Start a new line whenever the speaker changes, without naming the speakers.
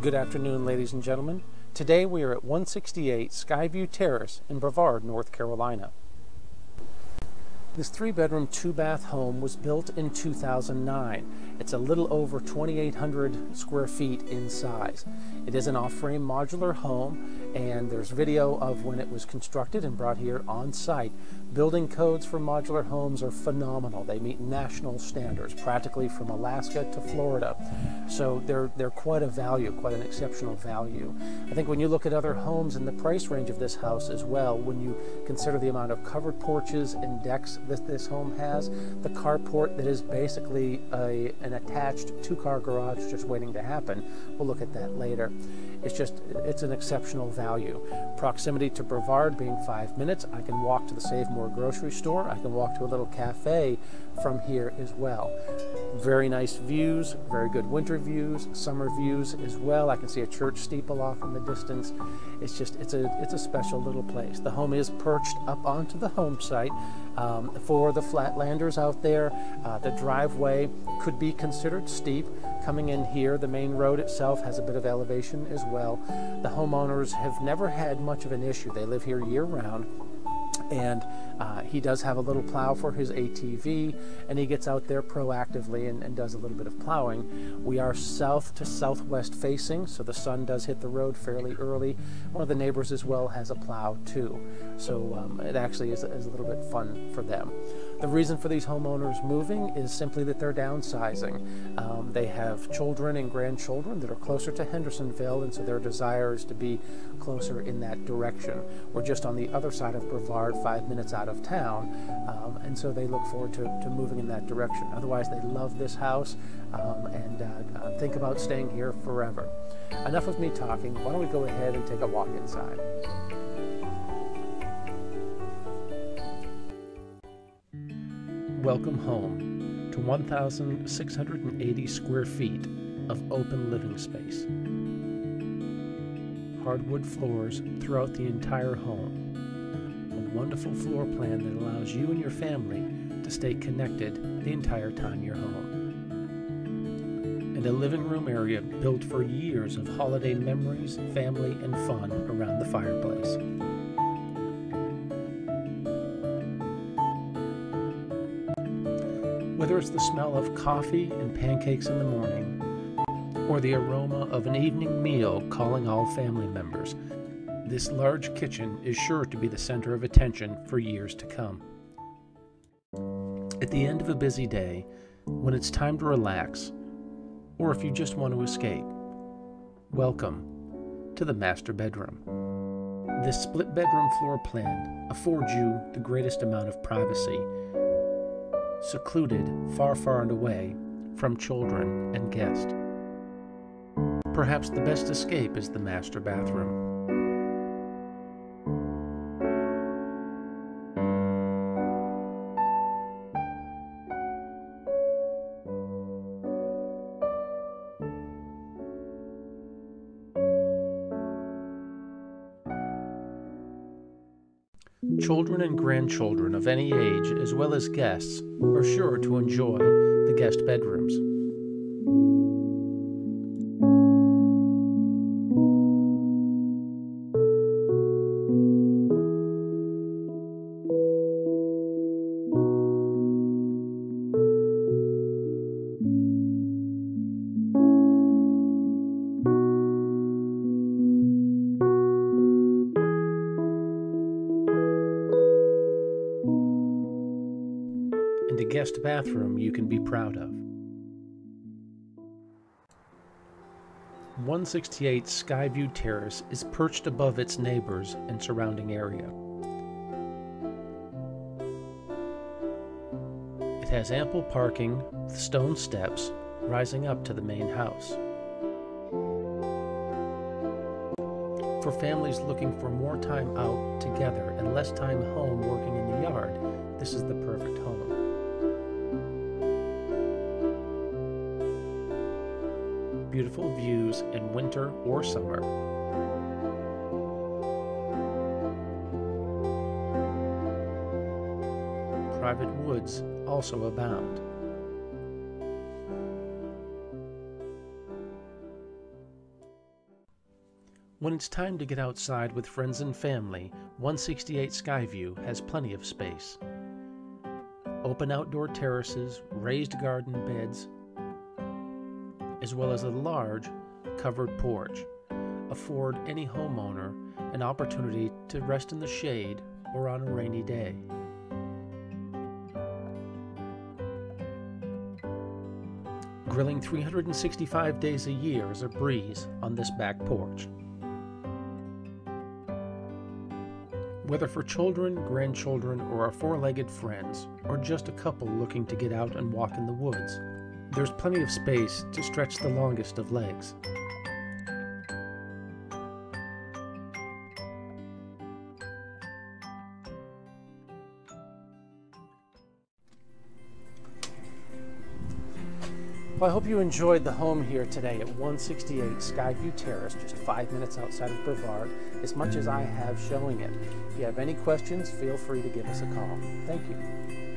Good afternoon, ladies and gentlemen. Today we are at 168 Skyview Terrace in Brevard, North Carolina. This three bedroom, two bath home was built in 2009. It's a little over 2,800 square feet in size. It is an off frame modular home, and there's video of when it was constructed and brought here on site. Building codes for modular homes are phenomenal. They meet national standards, practically from Alaska to Florida. So they're, they're quite a value, quite an exceptional value. I think when you look at other homes in the price range of this house as well, when you consider the amount of covered porches and decks that this home has, the carport that is basically a, an attached two-car garage just waiting to happen. We'll look at that later. It's just, it's an exceptional value. Proximity to Brevard being five minutes, I can walk to the Save More grocery store. I can walk to a little cafe from here as well. Very nice views, very good winter views, summer views as well. I can see a church steeple off in the distance. It's just, it's a, it's a special little place. The home is perched up onto the home site. Um, for the flatlanders out there, uh, the driveway could be considered steep. Coming in here, the main road itself has a bit of elevation as well. The homeowners have never had much of an issue. They live here year round and uh, he does have a little plow for his ATV, and he gets out there proactively and, and, does a little bit of plowing. We are south to southwest facing, so the sun does hit the road fairly early. One of the neighbors as well has a plow too, so um, it actually is, is a little bit fun for them. The reason for these homeowners moving is simply that they're downsizing. Um, they have children and grandchildren that are closer to Hendersonville, and so their desire is to be closer in that direction. We're just on the other side of Brevard, five minutes out of town, um, and so they look forward to, to moving in that direction. Otherwise, they love this house um, and uh, uh think about staying here forever. Enough of me talking. Why don't we go ahead and take a walk inside? Welcome home to 1,680 square feet of open living space. Hardwood floors throughout the entire home. A wonderful floor plan that allows you and your family to stay connected the entire time you're home. And a living room area built for years of holiday memories, family, and fun around the fireplace. Whether it's the smell of coffee and pancakes in the morning, or the aroma of an evening meal calling all family members, this large kitchen is sure to be the center of attention for years to come. At the end of a busy day, when it's time to relax, or if you just want to escape, welcome to the master bedroom. This split bedroom floor plan affords you the greatest amount of privacy secluded far, far and away from children and guests. Perhaps the best escape is the master bathroom. Children and grandchildren of any age, as well as guests, are sure to enjoy the guest bedrooms. Guest bathroom you can be proud of. 168 Skyview Terrace is perched above its neighbors and surrounding area. It has ample parking with stone steps rising up to the main house. For families looking for more time out together and less time home working in the yard, this is the perfect home. Beautiful views in winter or summer. Private woods also abound. When it's time to get outside with friends and family, 168 Skyview has plenty of space. Open outdoor terraces, raised garden beds, as well as a large covered porch afford any homeowner an opportunity to rest in the shade or on a rainy day. Grilling 365 days a year is a breeze on this back porch. Whether for children, grandchildren, or our four legged friends, or just a couple looking to get out and walk in the woods, there's plenty of space to stretch the longest of legs. Well, I hope you enjoyed the home here today at 168 Skyview Terrace, just five minutes outside of Brevard, as much as I have showing it. If you have any questions, feel free to give us a call. Thank you.